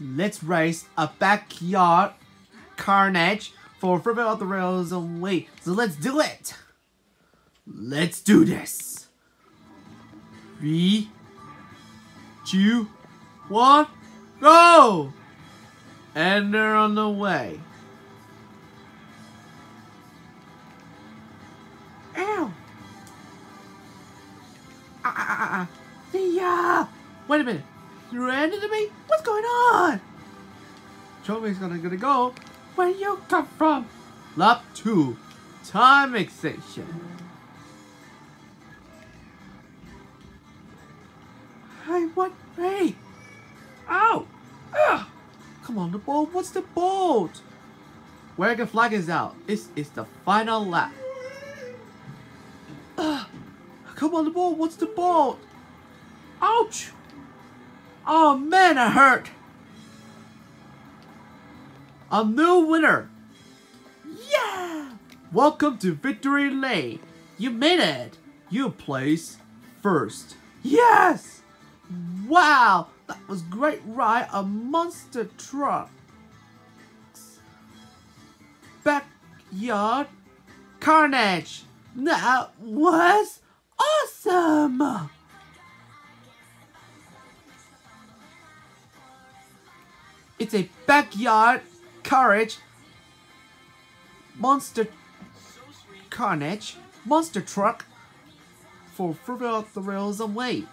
Let's race a backyard carnage for further off the rails away. So let's do it. Let's do this. Three, two, one, go! And they're on the way. Ow! Ah, ah, ah, ah. See ya! Wait a minute. You ran into me? What's going on? Chomi's gonna, gonna go. Where you come from? Lap 2. Time extension. I want wait. Ow! Ugh! Come on, the boat. What's the boat? Where the flag is out. It's, it's the final lap. Ugh! Come on, the boat. What's the boat? Ouch! Oh man, I hurt. A new winner. Yeah! Welcome to Victory Lane. You made it. You place first. Yes! Wow, that was great ride. A monster truck. Backyard carnage. That was awesome. It's a backyard carnage monster carnage. Monster truck. For further rails away.